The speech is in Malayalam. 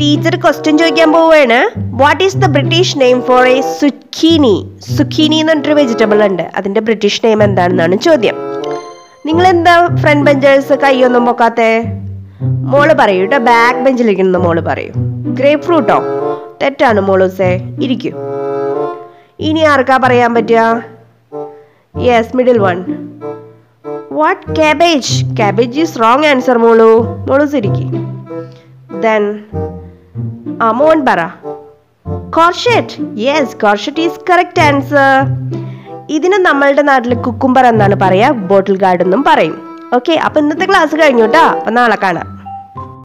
ടീച്ചർ ക്വസ്റ്റ്യൻ ചോദിക്കാൻ പോവുകയാണ്. What is the British name for a zucchini zucchini എന്ന് പറഞ്ഞിട്ടൊരു വെജിറ്റബിൾ ഉണ്ട്. അതിന്റെ ബ്രിട്ടീഷ് നെയിം എന്താണെന്നാണ് ചോദ്യം. നിങ്ങൾ എന്താ ഫ്രണ്ട് ബെഞ്ചേഴ്സ് കൈയൊന്നും പൊക്കാത്തെ? മോൾ പറയൂ കേട്ടോ ബാക്ക് ബെഞ്ചിലിരിക്കുന്ന മോൾ പറയൂ. ഗ്രേപ്പ് ഫ്രൂട്ടോ തെറ്റാണ് മോളൂസേ. ഇരിക്കൂ. ഇനി ആർക്കാ പറയാൻ പറ്റുക? Yes middle one what cabbage cabbage is wrong answer മോളു. മോളൂസ് ഇരിക്കി. Then Amon Bara. പറ Yes, courgette is correct answer ഇതിന് നമ്മളുടെ നാട്ടിൽ കുക്കുംബർ എന്നാണ് പറയാ ബോട്ടിൽ ഗാർഡ് എന്നും പറയും. ഓക്കെ അപ്പൊ ഇന്നത്തെ ക്ലാസ് കഴിഞ്ഞു കേട്ടോ അപ്പൊ നാളെ കാണാം.